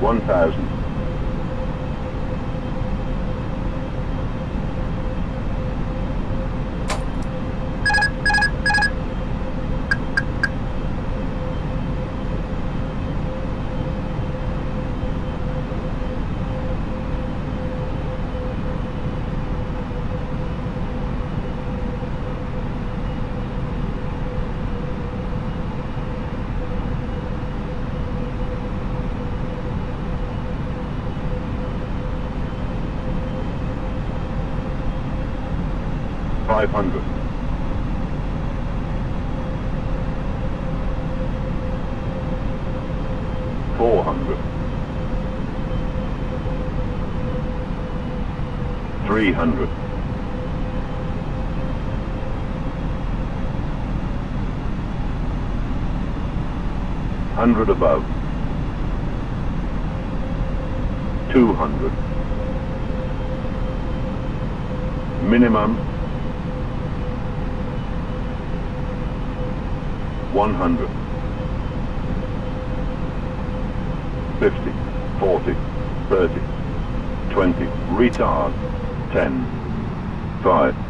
1000. Five hundred. Four hundred. Three hundred. Hundred above. Two hundred. Minimum 100 50 40 30 20 retard 10 5